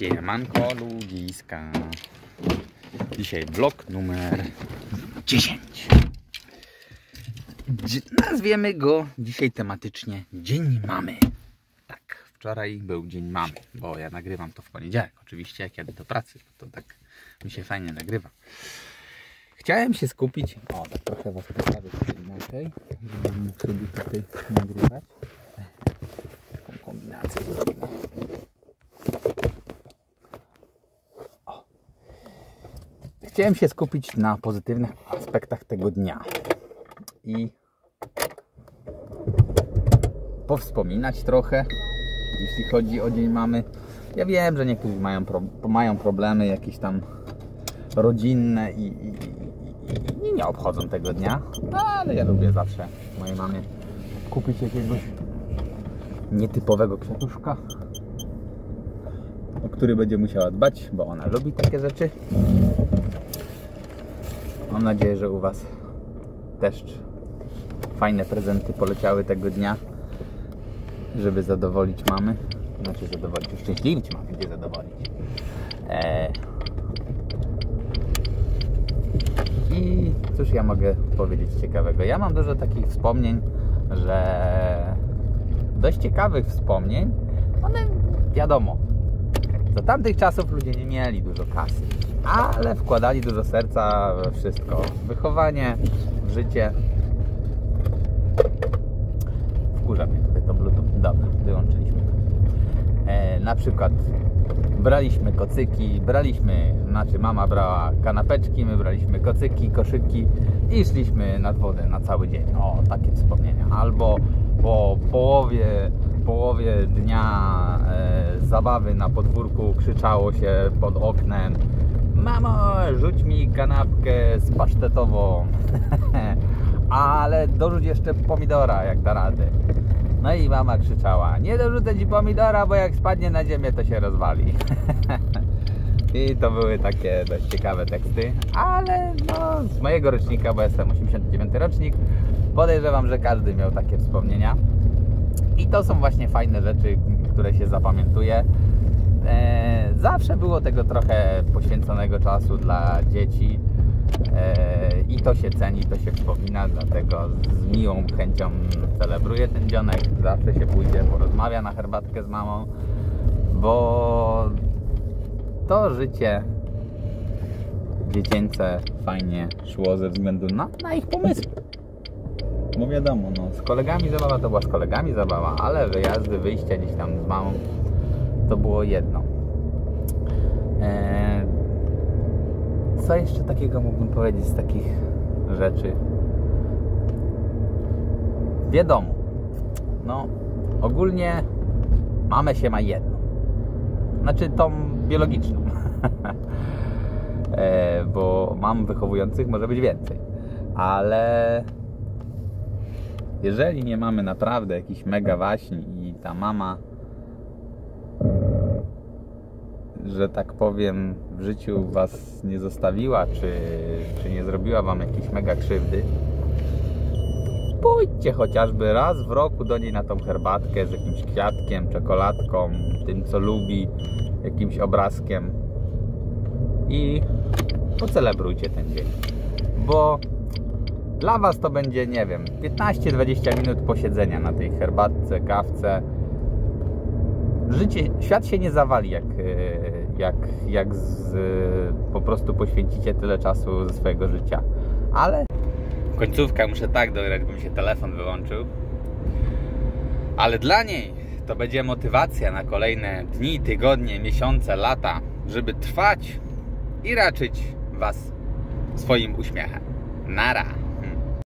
Siemanko ludziska. Dzisiaj vlog numer 10. Dzi- Nazwiemy go dzisiaj tematycznie Dzień Mamy. Tak, wczoraj był Dzień Mamy, bo ja nagrywam to w poniedziałek. Oczywiście jak jadę do pracy, to tak mi się fajnie nagrywa. Chciałem się skupić... O, tak trochę Was postawię tutaj inaczej, żebym mógł sobie tutaj nagrywać. Taką kombinację. Chciałem się skupić na pozytywnych aspektach tego dnia i powspominać trochę, jeśli chodzi o Dzień Mamy. Ja wiem, że niektórzy mają, pro, mają problemy jakieś tam rodzinne i, i, i, i nie obchodzą tego dnia, ale ja lubię zawsze mojej mamie kupić jakiegoś nietypowego kwiatuszka, o który będzie musiała dbać, bo ona lubi takie rzeczy. Mam nadzieję, że u Was też fajne prezenty poleciały tego dnia, żeby zadowolić mamy. Znaczy zadowolić, uszczęśliwić mamy, gdzie zadowolić. Eee. I cóż ja mogę powiedzieć ciekawego? Ja mam dużo takich wspomnień, że dość ciekawych wspomnień. One wiadomo, za tamtych czasów ludzie nie mieli dużo kasy, ale wkładali dużo serca we wszystko. W wychowanie, w życie. Wkurza mnie tutaj to bluetooth. Dobra, wyłączyliśmy. E, na przykład braliśmy kocyki, braliśmy, znaczy mama brała kanapeczki, my braliśmy kocyki, koszyki i szliśmy nad wodę na cały dzień. O, takie wspomnienia. Albo po połowie, połowie dnia e, zabawy na podwórku krzyczało się pod oknem Mamo, rzuć mi kanapkę z pasztetową. Ale dorzuć jeszcze pomidora, jak da radę. No i mama krzyczała, nie dorzucę ci pomidora, bo jak spadnie na ziemię, to się rozwali. I to były takie dość ciekawe teksty, ale no, z mojego rocznika, bo jestem 89 rocznik, podejrzewam, że każdy miał takie wspomnienia. I to są właśnie fajne rzeczy, które się zapamiętuje. E, zawsze było tego trochę poświęconego czasu dla dzieci e, i to się ceni, to się wspomina, dlatego z miłą chęcią celebruję ten dzionek. Zawsze się pójdzie, porozmawia na herbatkę z mamą, bo to życie dziecięce fajnie szło ze względu na, na ich pomysły. Bo wiadomo, no, z kolegami zabawa to była z kolegami zabawa, ale wyjazdy, wyjścia gdzieś tam z mamą to było jedno. Eee, co jeszcze takiego mógłbym powiedzieć z takich rzeczy? Wiadomo, no ogólnie mamę się ma jedną. Znaczy tą biologiczną. eee, bo mam wychowujących może być więcej. Ale jeżeli nie mamy naprawdę jakichś mega waśni i ta mama że tak powiem, w życiu Was nie zostawiła, czy, czy nie zrobiła Wam jakiejś mega krzywdy, pójdźcie chociażby raz w roku do niej na tą herbatkę z jakimś kwiatkiem, czekoladką, tym co lubi, jakimś obrazkiem i pocelebrujcie ten dzień. Bo dla Was to będzie, nie wiem, 15-20 minut posiedzenia na tej herbatce, kawce. Życie, świat się nie zawali, jak, jak, jak z, po prostu poświęcicie tyle czasu ze swojego życia. Ale końcówkę muszę tak dograć, bo mi się telefon wyłączył. Ale dla niej to będzie motywacja na kolejne dni, tygodnie, miesiące, lata, żeby trwać i raczyć Was swoim uśmiechem. Nara!